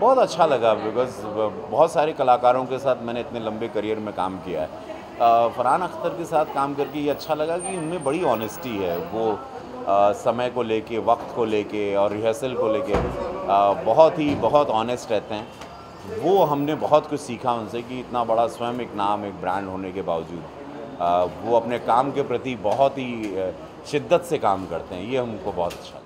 बहुत अच्छा लगा बिकॉज़ uh, बहुत सारे कलाकारों के साथ मैंने इतने लंबे करियर में काम किया है। uh, फरहान अख्तर के साथ काम करके ये अच्छा लगा कि इनमें बड़ी ऑनेस्टी है। वो आ, समय को लेके वक्त को लेके और रिहर्सल को लेके बहुत ही बहुत ऑनेस्ट रहते हैं। वो हमने बहुत कुछ सीखा उनसे कि इतना बड़ा स्वयं एक नाम एक ब्रांड होने के बावजूद वो अपने काम के प्रति बहुत ही शिद्दत से काम करते हैं। ये हमको बहुत अच्छा